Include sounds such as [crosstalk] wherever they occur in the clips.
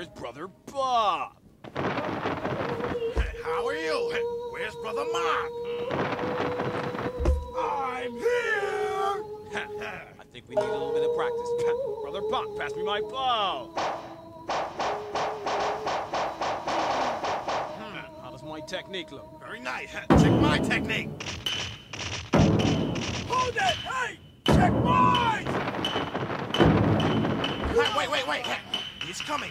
where's Brother Bob? [laughs] How are you? Where's Brother Mark? I'm here! [laughs] I think we need a little bit of practice. [laughs] Brother Bob, pass me my. Hmm, How does my technique look? Very nice. Check my technique. Hold it! Hey! Check mine! Hey, wait, wait, wait. He's coming.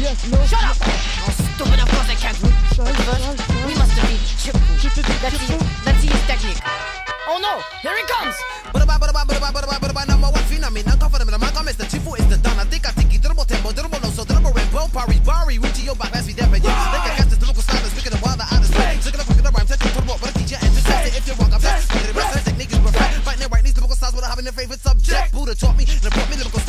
Yes, no. Shut up! Oh, stupid, of course they can. But first, we must defeat Chip Fu. Let's see, let's see his technique. Oh no, here he comes! Bada-ba, bada-ba, bada-ba, bada-ba, bada-ba, number one phenomenon. Confident in my comment, the Chip Fu is the Don. I think I think he dribble tempo, dribble no so dribble rainbow, Paris, Bari, Richie, yo, back, let's be there, yeah. They can catch this lyrical style, speaking of while the others play. Looking up, looking up, rhyme, touching, turbo, but a teacher, and just say if you're wrong, I'm best. But the rest of the technique is perfect. Fighting it right, these lyrical styles without having their favorite subject. Buddha taught me, and brought me lyrical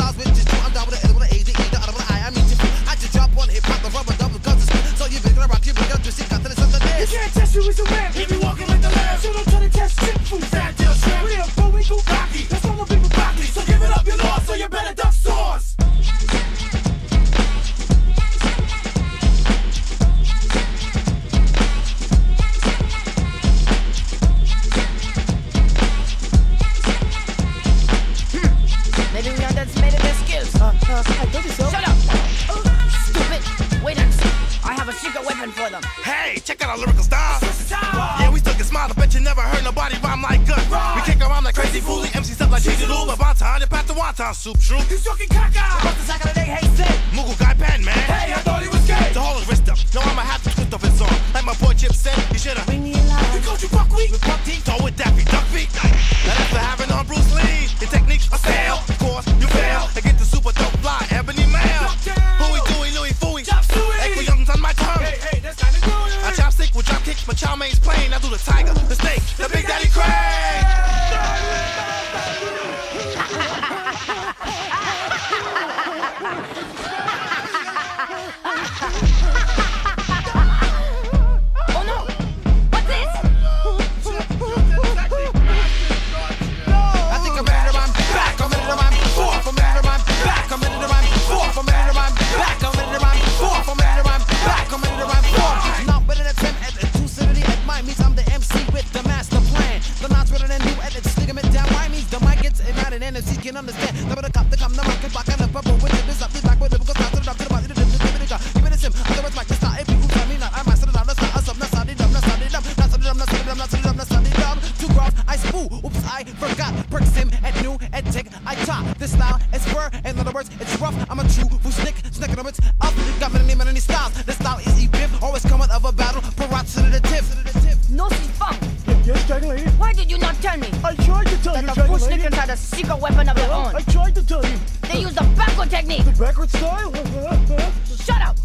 Maybe we underestimated their skills. Uh, uh, I told you so. Shut up! Stupid! Wait and. I have a secret weapon for them. Hey, check out our lyrical style. Yeah, we still can smile. I bet you never heard nobody rhyme like us. We kick around like crazy fooly. MC stuff like cheesy Lou. But Bonton, the pat the wonton soup troop. He's talking caca. What's the sack of the day? Hey, say. Moogle guy pen, man. Hey, I thought he was gay. To hold his wrist up. It not an NFC can understand. Number The cop, the come, the mic, back and the bubble with it. This up, this back with it. Because I to the top to the bottom. Give it a sim. Otherwise, like the start. If you tell me not, I master the down. That's not us. That's not it. That's not it. That's not it. That's not it. That's not it. That's not it. Two growls. I spoo. Oops, I forgot. Perks him at new at tick. I top. This style is fur. In other words, it's rough. I'm a true who snick. Snick on it's a secret weapon of their own. I tried to tell you. They use the backward technique. The backward style? Shut up!